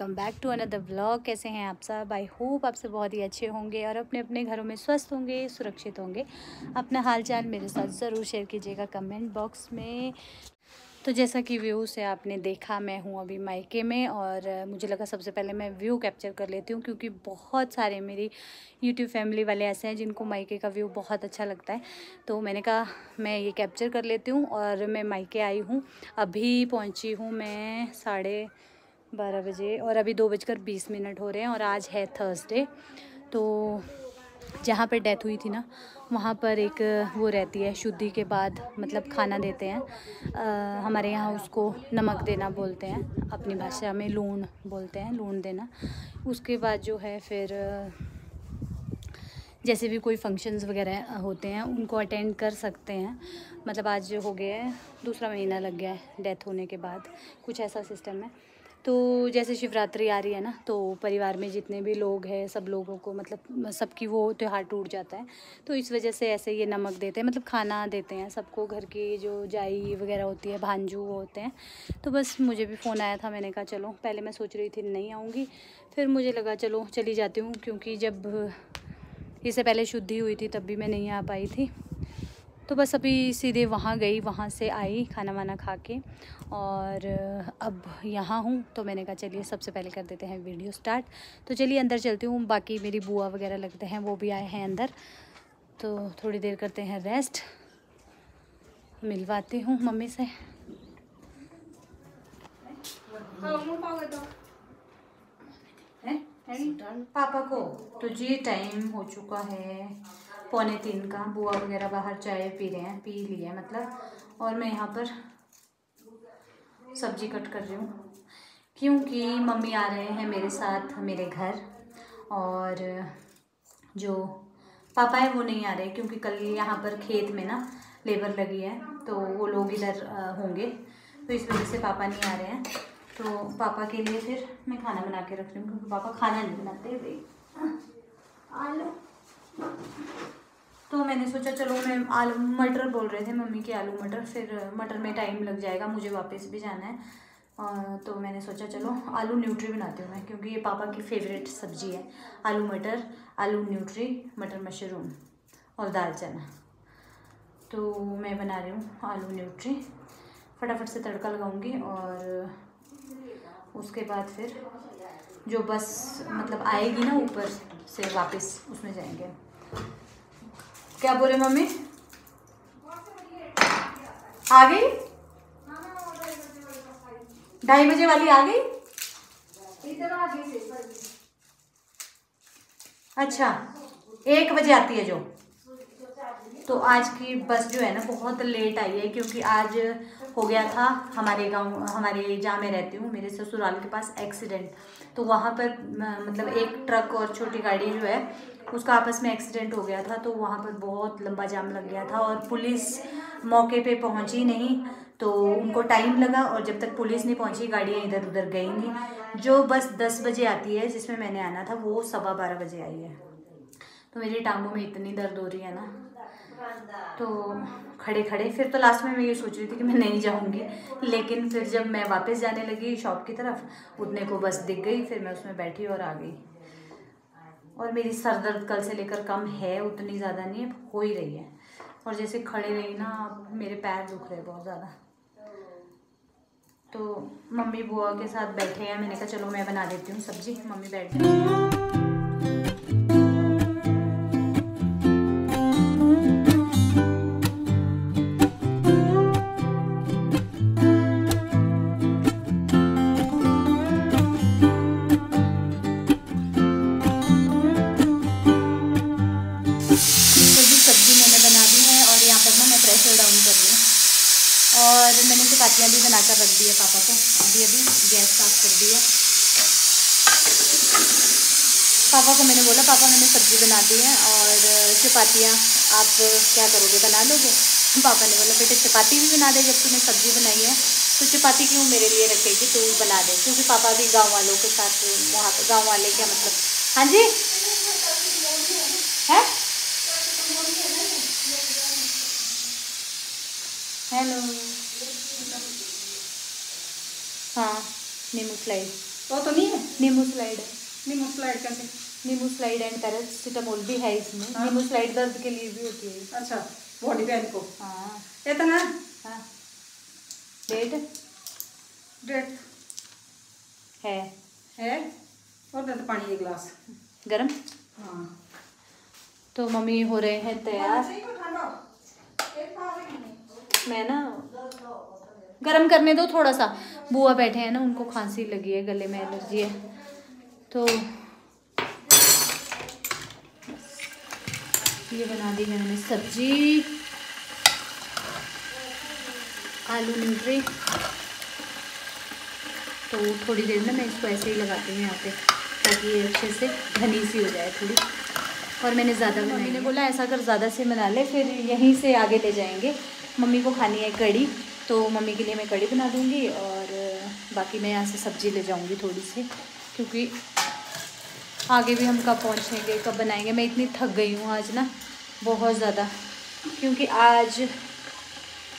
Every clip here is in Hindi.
Welcome back to another blog कैसे हैं आप सब? आई होप आपसे बहुत ही अच्छे होंगे और अपने अपने घरों में स्वस्थ होंगे, सुरक्षित होंगे। अपना हालचाल मेरे साथ ज़रूर शेयर कीजिएगा कमेंट बॉक्स में। तो जैसा कि व्यू से आपने देखा, मैं हूँ अभी मायके में और मुझे लगा सबसे पहले मैं व्यू कैप्चर कर लेती हूँ क्योंकि बहुत सारे मेरी यूट्यूब फैमिली वाले ऐसे हैं जिनको मायके का व्यू बहुत अच्छा लगता है। तो मैंने कहा, मैं ये कैप्चर कर लेती हूँ और मैं मायके आई हूँ। अभी पहुँची हूँ मैं साढ़े बारह बजे और अभी दो बजकर बीस मिनट हो रहे हैं और आज है थर्सडे। तो जहाँ पर डेथ हुई थी ना वहाँ पर एक वो रहती है शुद्धि के बाद मतलब खाना देते हैं। आ, हमारे यहाँ उसको नमक देना बोलते हैं अपनी भाषा में लूण बोलते हैं लून देना। उसके बाद जो है फिर जैसे भी कोई फ़ंक्शंस वगैरह होते हैं उनको अटेंड कर सकते हैं। मतलब आज हो गया है दूसरा महीना लग गया है डेथ होने के बाद। कुछ ऐसा सिस्टम है। तो जैसे शिवरात्रि आ रही है ना तो परिवार में जितने भी लोग हैं, सब लोगों को मतलब सबकी वो त्यौहार टूट जाता है। तो इस वजह से ऐसे ये नमक देते हैं मतलब खाना देते हैं सबको। घर की जो जाई वगैरह होती है, भांजू वो होते हैं। तो बस मुझे भी फ़ोन आया था, मैंने कहा चलो, पहले मैं सोच रही थी नहीं आऊँगी। फिर मुझे लगा चलो, चली जाती हूँ, क्योंकि जब, इससे पहले शुद्धि हुई थी, तब भी मैं नहीं आ पाई थी। तो बस अभी सीधे वहाँ गई, वहाँ से आई खाना वाना खा के और अब यहाँ हूँ। तो मैंने कहा चलिए सबसे पहले कर देते हैं वीडियो स्टार्ट। तो चलिए अंदर चलती हूँ, बाकी मेरी बुआ वगैरह लगते हैं, वो भी आए हैं अंदर। तो थोड़ी देर करते हैं रेस्ट मिलवाती हूँ मम्मी से। पापा को? तो जी टाइम हो चुका है। पौने तीन का बुआ वगैरह बाहर चाय पी रहे हैं, पी लिए है मतलब। और मैं यहाँ पर सब्ज़ी कट कर रही हूँ, क्योंकि मम्मी आ रहे हैं मेरे साथ, मेरे घर। और जो पापा है, वो नहीं आ रहे, क्योंकि कल यहाँ पर खेत में ना लेबर लगी है तो वो लोग इधर होंगे। तो इस वजह से पापा नहीं आ रहे हैं। तो पापा के लिए फिर मैं खाना बना के रख रही हूँ, क्योंकि पापा खाना नहीं बनाते। भाई आलू। तो मैंने सोचा, चलो मैं आलू, मटर बोल रहे थे मम्मी के आलू मटर, फिर मटर में टाइम लग जाएगा, मुझे वापस भी जाना है। तो मैंने सोचा, चलो आलू न्यूट्री बनाती हूँ मैं, क्योंकि ये पापा की फेवरेट सब्ज़ी है। आलू मटर, आलू न्यूट्री मटर मशरूम और दाल चना तो मैं बना रही हूँ आलू न्यूट्री फटाफट से तड़का लगाऊँगी और उसके बाद फिर जो बस मतलब आएगी ना ऊपर से वापस, उसमें जाएँगे। क्या बोले मम्मी? आ गई? ढाई बजे वाली आ गई? अच्छा एक बजे आती है जो। तो आज की बस जो है ना, बहुत लेट आई है, क्योंकि आज हो गया था हमारे गाँव, हमारे जहाँ मैं रहती हूँ, मेरे ससुराल के पास एक्सीडेंट तो वहाँ पर मतलब एक ट्रक और छोटी गाड़ी जो है, उसका आपस में एक्सीडेंट हो गया था तो वहाँ पर बहुत लंबा जाम लग गया था और पुलिस मौके पे पहुँची नहीं तो उनको टाइम लगा और जब तक पुलिस नहीं पहुँची, गाड़ियाँ इधर उधर गई नहीं। जो बस दस बजे आती है, जिसमें मैंने आना था, वो सवा बारह बजे आई है। तो मेरी टांगों में इतनी दर्द हो रही है ना। तो खड़े खड़े। फिर तो लास्ट में मैं ये सोच रही थी कि मैं नहीं जाऊँगी। लेकिन फिर जब मैं वापस जाने लगी शॉप की तरफ़, उतने को बस दिख गई, फिर मैं उसमें बैठी और आ गई। और मेरी सर दर्द कल से लेकर कम है, उतनी ज़्यादा नहीं है, हो ही रही है। और जैसे खड़े रही ना, मेरे पैर दुख रहे बहुत ज़्यादा। तो मम्मी बुआ के साथ बैठे हैं, मैंने कहा, चलो मैं बना देती हूँ सब्ज़ी। मम्मी बैठ गई। मैंने बोला पापा मैंने सब्ज़ी बना दी है और चपातियाँ आप क्या करोगे बना लोगे? पापा ने बोला बेटे चपाती भी बना दे जब तूने सब्ज़ी बनाई है तो चपाती क्यों मेरे लिए रखेगी तो बना दे? क्योंकि पापा भी गाँव वालों के साथ वहाँ पर गाँव वाले क्या मतलब? हाँ जी? है? हेलो? हाँ नीमू फ्लाई वो तो नहीं है? नींबू स्लाइड। है नींबू स्लाइड कैसे? नींबू स्लाइड एंड पैरासिटामोल भी है इसमें। हाँ। नींबू स्लाइड दर्द के लिए भी होती है अच्छा बॉडी पेन को। हाँ। इतना हाँ। डेट? डेट। है। है? और दे पानी एक गिलास। गरम? हाँ। तो मम्मी हो रहे हैं तैयार। मैं ना गरम करने दो थोड़ा सा। बुआ बैठे हैं ना उनको खांसी लगी है गले में एलर्जी है। तो ये बना दी मैंने सब्ज़ी। आलू न्यूट्री तो थोड़ी देर में मैं इसको ऐसे ही लगाती हूँ यहाँ पे ताकि ये अच्छे से घनी सी हो जाए थोड़ी। और मैंने ज़्यादा मम्मी ने बोला ऐसा अगर ज़्यादा से बना ले फिर यहीं से आगे ले जाएँगे। मम्मी को खानी है कड़ी तो मम्मी के लिए मैं कड़ी बना दूँगी और बाकी मैं यहाँ से सब्ज़ी ले जाऊँगी थोड़ी सी क्योंकि आगे भी हम कब पहुँचेंगे कब बनाएँगे? मैं इतनी थक गई हूँ आज ना बहुत ज़्यादा। क्योंकि आज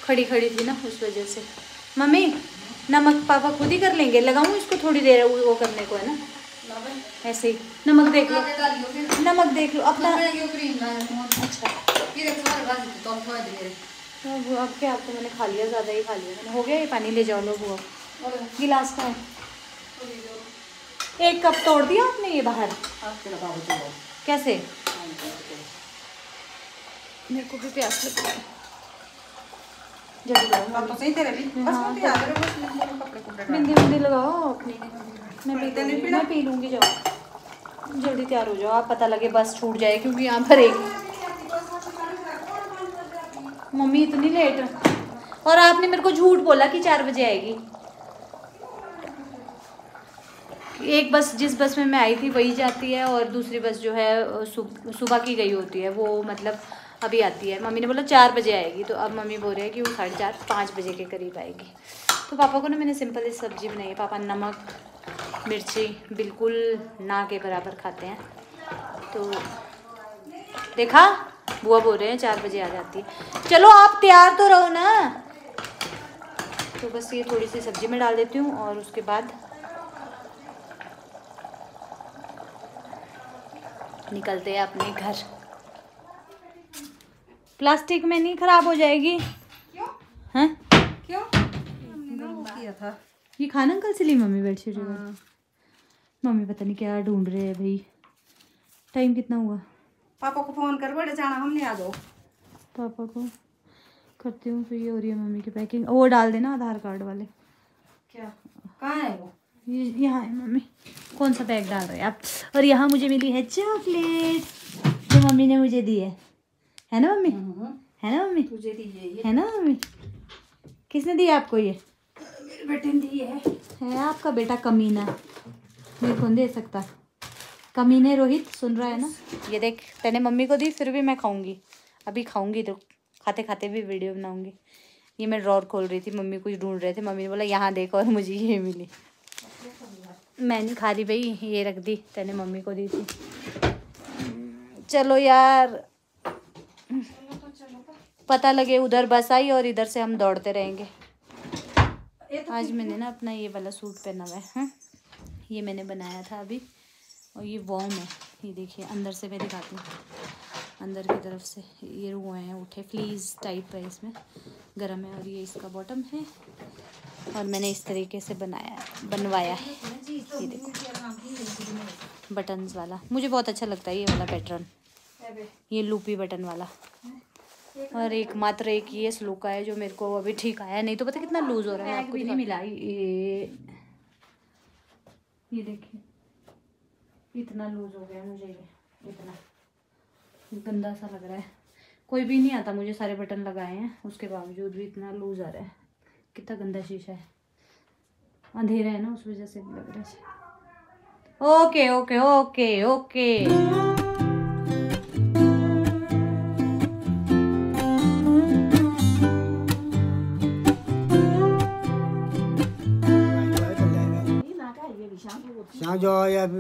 खड़ी खड़ी थी ना उस वजह से। मम्मी नमक पापा खुद ही कर लेंगे? लगाऊँ इसको थोड़ी देर वो करने को है ना? ऐसे ही। नमक देख लो। नमक देख लो अपना अच्छा। तो अब क्या आपको मैंने खा लिया ज़्यादा ही खा लिया। मैंने हो गया ये पानी? ले जाओ लो वो। गिलास का है एक कप तोड़ दिया आपने ये बाहर? कैसे? मेरे को भी प्यास लग रहा है। जल्दी लगाओ। तो सही तेरे भी बस हाँ, है बिंदी बिंदी लगाओ अपनी। मैं पी तेने लूँगी मैं पी लूँगी जाओ। जल्दी तैयार हो जाओ आप पता लगे बस छूट जाए क्योंकि यहाँ पर एक मम्मी इतनी लेट और आपने मेरे को झूठ बोला कि चार बजे आएगी। एक बस, जिस बस में मैं आई थी, वही जाती है और दूसरी बस जो है सुबह की गई होती है। वो मतलब अभी आती है। मम्मी ने बोला चार बजे आएगी तो अब मम्मी बोल रहे हैं कि वो साढ़े चार पाँच बजे के करीब आएगी। तो पापा को ना मैंने सिंपल सी सब्ज़ी बनाई है। पापा नमक, मिर्ची बिल्कुल ना के बराबर खाते हैं। तो देखा? बुआ बोल रहे हैं चार बजे आ जाती है। चलो आप तैयार तो रहो ना। तो बस ये थोड़ी सी सब्ज़ी में डाल देती हूँ और उसके बाद निकलते हैं अपने घर। प्लास्टिक में नहीं खराब हो जाएगी? क्यों? हैं? क्यों? हमने वो किया था। ये खाना अंकल से ली मम्मी बेडशीट मम्मी पता नहीं क्या ढूंढ रहे हैं भाई। टाइम कितना हुआ? पापा को फ़ोन कर बड़े जाना हमने आ जाओ पापा को? करती हूँ फिर ये हो रही है मम्मी की पैकिंग। वो डाल देना आधार कार्ड वाले। क्या? कहाँ है वो? ये यहाँ है मम्मी। कौन सा बैग डाल रहे हैं आप? और यहाँ मुझे मिली है चॉकलेट जो मम्मी ने मुझे दी है। है ना मम्मी? है। ना मम्मी? तुझे दीजिए ये। है ना मम्मी? किसने दिया आपको ये? मेरे बेटे ने दी है। है आपका बेटा कमीना। मेरे को दे सकता? कमीने रोहित सुन रहा है ना? ये देख तेने मम्मी को दी फिर भी मैं खाऊँगी। अभी खाऊँगी तो खाते खाते भी वीडियो बनाऊँगी। ये मैं ड्रॉर खोल रही थी मम्मी कुछ ढूंढ रहे थे। मम्मी ने बोला यहाँ देखो और मुझे ये मिली। मैं नहीं खा रही भाई, ये रख दी, तेने मम्मी को दी थी। चलो यार। पता लगे उधर बस आई और इधर से हम दौड़ते रहेंगे। आज मैंने ना अपना ये वाला सूट पहना हुआ है हाँ? ये मैंने बनाया था अभी, और ये वॉम है। ये देखिए, अंदर से मैं दिखाती हूँ। अंदर की तरफ़ से ये रुए हैं, उठे फ्लीज टाइप है इसमें, गर्म है और ये इसका बॉटम है। और मैंने इस तरीके से बनाया, बनवाया है। ये देखो। बटन्स वाला। मुझे बहुत अच्छा लगता है ये वाला पैटर्न ये लूपी बटन वाला। और एक मात्र एक ये स्लो का है जो मेरे को अभी ठीक आया नहीं तो पता कितना लूज हो रहा है आपको नहीं मिला? ये ये देखिए। इतना लूज हो गया मुझे ये इतना। गंदा सा लग रहा है। कोई भी नहीं आता मुझे सारे बटन लगाए हैं। उसके बावजूद भी इतना लूज आ रहा है। कितना गंदा शीशा है। अंधेरा है ना उस वजह से लग रहा है। Okay okay okay okay.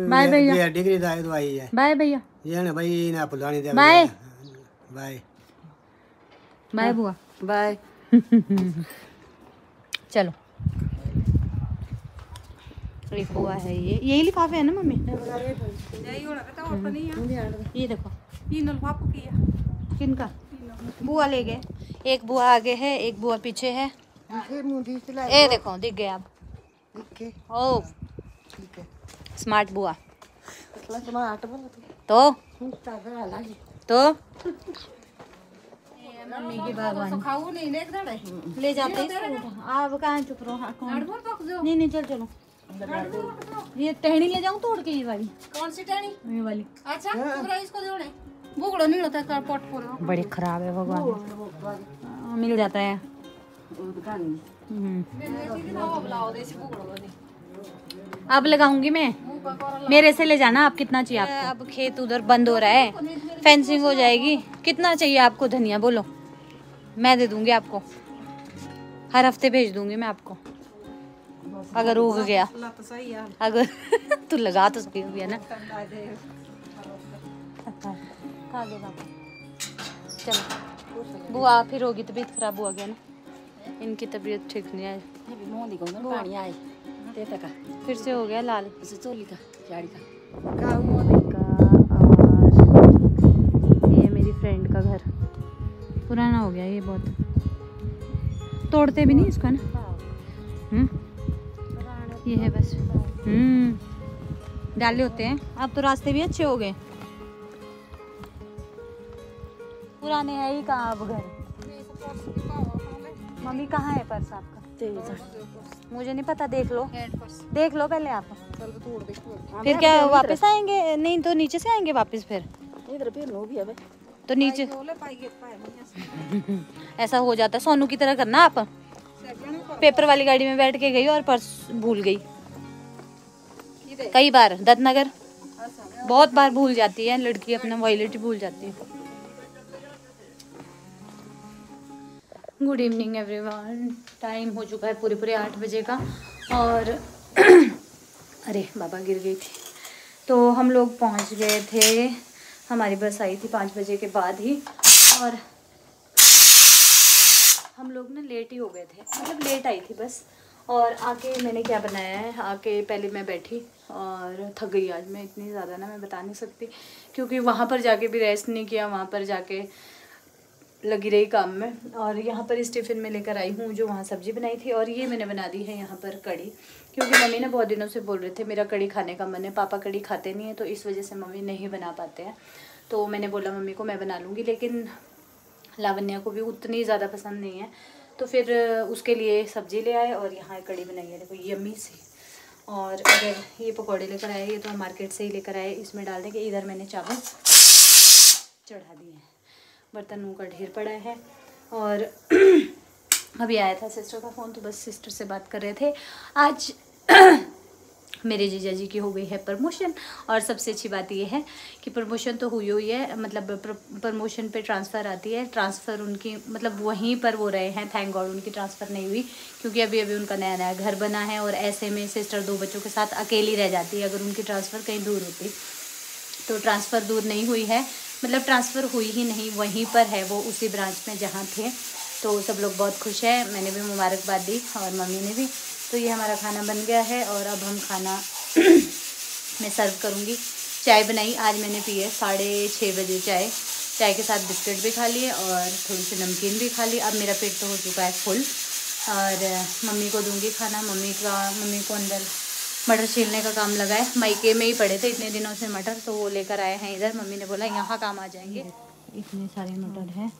Bye भैया। डिग्री दाए है बाय भैया। ये ना भाई ना पुलानी दे बाय। बाय। बाय बुआ। बाय। चलो। बुआ है ये। यही लिफाफे है ना मम्मी? तो नहीं है? ये देखो। ये किया किनका बुआ ले गए। एक बुआ आगे है एक बुआ पीछे है। ए देखो दिख गए आप ओ। स्मार्ट बुआ। तो। तो? मम्मी की बागवानी खाऊ नहीं ले जाते हैं आप कहाँ चुप रहो? हाँ, नहीं नहीं चल चलो। ये टहनी ले जाऊँ तोड़ के ये वाली। कौन सी टहनी? ये वाली। अच्छा पूरा इसको जोड़े। बुगड़ो नहीं होता कर पट पूरा बड़ी खराब है भगवान। हाँ, मिल जाता है। हम्म। अब लगाऊँगी मैं। मेरे से ले जाना आप कितना चाहिए आपको? अब खेत उधर बंद हो रहा है। फेंसिंग हो जाएगी। कितना चाहिए आपको धनिया बोलो। मैं दे दूँगी आपको। हर हफ़्ते भेज दूँगी मैं आपको। अगर उग गया। तो सही है। अगर तू लगा तो सही हुई है ना। चलो। बुआ फिर होगी तबीयत खराब हुआ गया ना। इनकी तबीयत ठीक नहीं आई। पानी आए। फिर से हो गया लाल। उसे चोली का का का ये मेरी फ्रेंड का घर। पुराना हो गया ये बहुत। तोड़ते भी नहीं इसको ना? हम्म? ये है बस। हम्म डाले होते हैं। अब तो रास्ते भी अच्छे हो गए। पुराने है ही कहाँ अब घर? मम्मी कहाँ है पर्स आपका? मुझे नहीं पता देख लो। देख लो पहले आप। फिर क्या वापस आएँगे? नहीं तो नीचे से आएँगे वापस फिर। इधर फिर लो भी तो नीचे। ऐसा हो जाता है। सोनू की तरह करना आप? पेपर वाली गाड़ी में बैठ के गई और पर्स भूल गई। कई बार, दत्तनगर। बहुत बार भूल जाती है, लड़की अपना वॉलेट भूल जाती है। गुड इवनिंग एवरीवन टाइम हो चुका है पूरे पूरे आठ बजे का और अरे, बाबा गिर गई थी। तो हम लोग पहुँच गए थे। हमारी बस आई थी पाँच बजे के बाद ही और हम लोग ना लेट ही हो गए थे। मतलब लेट आई थी बस। और आके मैंने क्या बनाया है? आके पहले मैं बैठी और थक गई। आज मैं इतनी ज़्यादा ना मैं बता नहीं सकती, क्योंकि वहाँ पर जाके भी रेस्ट नहीं किया, वहाँ पर जाके लगी रही काम में। और यहाँ पर इस टिफ़िन में लेकर आई हूँ, जो वहाँ सब्ज़ी बनाई थी। और ये मैंने बना दी है यहाँ पर कड़ी क्योंकि मम्मी ने बहुत दिनों से बोल रहे थे, मेरा कड़ी खाने का मन है, पापा कड़ी खाते नहीं है तो इस वजह से मम्मी नहीं बना पाते हैं। तो मैंने बोला, मम्मी को मैं बना लूँगी। लेकिन लावण्या को भी उतनी ज़्यादा पसंद नहीं है। तो फिर उसके लिए सब्ज़ी ले आए और यहाँ कड़ी बनाई है। देखो, यम्मी सी। और अगर ये पकौड़े लेकर आए, ये तो हम मार्केट से ही लेकर आए। इसमें डाल देंगे इधर मैंने चावल चढ़ा दिए हैं। बर्तनों का ढेर पड़ा है। और अभी आया था सिस्टर का फ़ोन तो बस सिस्टर से बात कर रहे थे। आज मेरे जीजा जी की हो गई है प्रमोशन। और सबसे अच्छी बात यह है कि प्रमोशन तो हुई हुई है मतलब प्रमोशन पे ट्रांसफ़र आती है। ट्रांसफ़र उनकी मतलब वहीं पर वो रहे हैं थैंक गॉड उनकी ट्रांसफ़र नहीं हुई, क्योंकि अभी अभी उनका नया नया घर बना है और ऐसे में सिस्टर दो बच्चों के साथ अकेली रह जाती है, अगर उनकी ट्रांसफ़र कहीं दूर होती। तो ट्रांसफ़र दूर नहीं हुई है मतलब ट्रांसफ़र हुई ही नहीं, वहीं पर है वो उसी ब्रांच में जहाँ थे। तो सब लोग बहुत खुश हैं, मैंने भी मुबारकबाद दी और मम्मी ने भी। तो ये हमारा खाना बन गया है और अब हम खाना मैं सर्व करूँगी। चाय बनाई। आज मैंने पी है साढ़े छः बजे चाय। चाय के साथ बिस्किट भी खा लिए और थोड़ी सी नमकीन भी खा ली। अब मेरा पेट तो हो चुका है फुल और मम्मी को दूँगी खाना। मम्मी का मम्मी को अंदर मटर छीलने का काम लगा है। मायके में ही पड़े थे इतने दिनों से मटर तो वो लेकर आए हैं इधर। मम्मी ने बोला यहाँ काम आ जाएँगे। इतने सारे मटर हैं।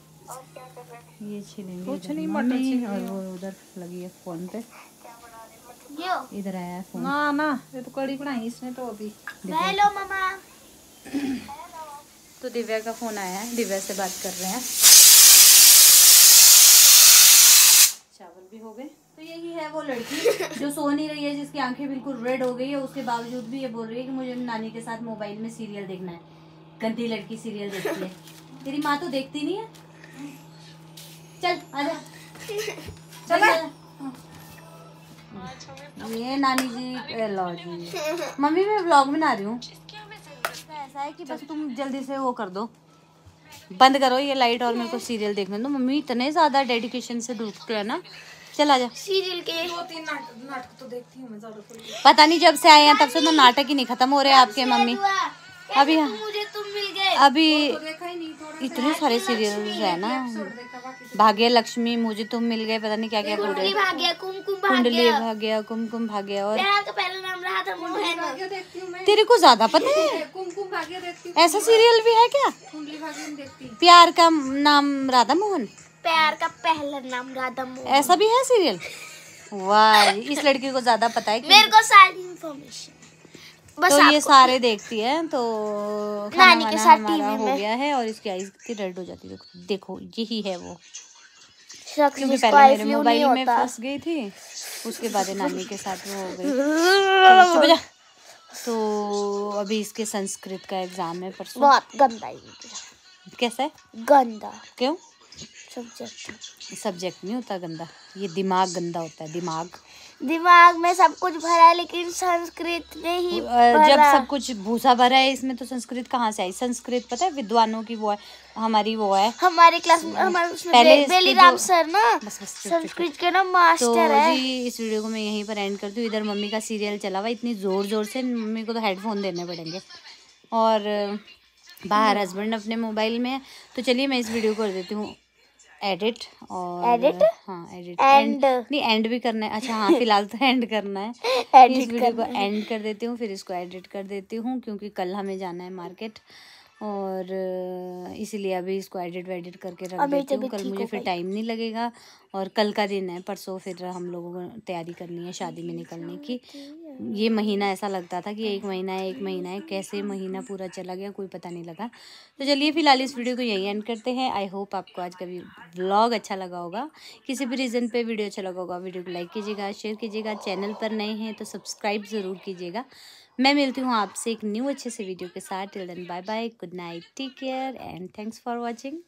ये छीलेंगे कुछ नहीं मटर और वो उधर लगी है फ़ोन पे। इधर आया है फ़ोन। ना ना ये तो कड़ी बनाई इसने तो अभी। हेलो मामा। तो दिव्या का फ़ोन आया है दिव्या से बात कर रहे हैं। चावल भी हो गए। तो यही है वो लड़की जो सो नहीं रही है जिसकी आँखें बिल्कुल रेड हो गई है उसके बावजूद भी ये बोल रही है कि मुझे नानी के साथ मोबाइल में सीरियल देखना है। गंदी लड़की सीरियल देखती है। तेरी माँ तो देखती नहीं है। चल आजा चल। ये नानी जी लो जी। मम्मी मैं व्लॉग बना रही हूँ। ऐसा है कि बस तुम जल्दी से वो कर दो। बंद करो ये लाइट और मेरे को सीरियल देखने दो। मम्मी इतने ज़्यादा डेडिकेशन से ढूंढते हैं ना। चल आ जा। सीरियल के। दो तीन नाटक नाटक तो देखती हूँ मैं ज़्यादा पता नहीं जब से आए हैं तब से तो नाटक ही नहीं खत्म हो रहे आपके मम्मी। अभी हाँ। मुझे तुम मिल गए। अभी देखा ही नहीं थोड़ा इतने सारे सीरियल है ना। भाग्य लक्ष्मी मुझे तुम मिल गए पता नहीं क्या क्या पूरे कुंडली भाग्य कुमकुम कुंडली भाग्य भाग्य कुमकुम भाग्य और पहला नाम रहा था मोहन। भाग्य देखती हूँ मैं। तेरे को ज़्यादा पता है? कुमकुम भाग्य देखती ऐसा सीरियल भी है क्या? कुंडली भाग्य देखती। प्यार का नाम राधा मोहन? प्यार का पहला नाम राधा मोहन। ऐसा भी है सीरियल वाह इस लड़की को ज़्यादा पता है मेरे को सारी इन्फॉर्मेशन बस तो ये सारे देखती है तो नानी के साथ हमारा TV हो गया है और इसकी आईज कितनी रेड हो जाती है। देखो यही है वो। क्योंकि पहले मेरे मोबाइल में फंस गई थी उसके बाद नानी के साथ वो हो गई। तो अभी इसके संस्कृत का एग्ज़ाम है परसों। बहुत गंदा ही कैसा है? गंदा। क्यों? सब्जेक्ट सब्जेक्ट नहीं होता गंदा ये दिमाग गंदा होता है दिमाग। दिमाग में सब कुछ भरा है लेकिन संस्कृत में ही अ, जब सब कुछ भूसा भरा है इसमें तो संस्कृत कहाँ से आई? संस्कृत पता है विद्वानों की वो है हमारी वो है। हमारी क्लास में हमारे उसमें पहले बे, इसके बेली राम सर ना बस बस। संस्कृत के ना मास्टर तो है। जी इस वीडियो को मैं यहीं पर एंड करती हूँ। इधर मम्मी का सीरियल चला हुआ इतनी ज़ोर ज़ोर से मम्मी को तो हेडफोन देने पड़ेंगे। और बाहर हस्बैंड अपने मोबाइल में है। तो चलिए मैं इस वीडियो को कर देती हूँ। एडिट और एडिट हाँ एडिट एंड नहीं एंड भी करना है। अच्छा हाँ फ़िलहाल तो एंड करना है। इस वीडियो को एंड कर देती हूँ फिर इसको एडिट कर देती हूँ क्योंकि कल हमें जाना है मार्केट और इसीलिए अभी इसको एडिट वेडिट करके रख देती हूँ। कल मुझे फिर टाइम नहीं लगेगा और कल का दिन है परसों फिर हम लोगों को तैयारी करनी है शादी में निकलने की। ये महीना ऐसा लगता था कि एक महीना है एक महीना है कैसे महीना पूरा चला गया कोई पता नहीं लगा। तो चलिए फ़िलहाल इस वीडियो को यहीं एंड करते हैं। आई होप आपको आज का व्लॉग अच्छा लगा होगा। किसी भी रीज़न पे वीडियो अच्छा लगा होगा वीडियो को लाइक कीजिएगा शेयर कीजिएगा। चैनल पर नए हैं तो सब्सक्राइब ज़रूर कीजिएगा। मैं मिलती हूँ आपसे एक न्यू अच्छे से वीडियो के साथ. Till then bye bye good night take care and thanks for watching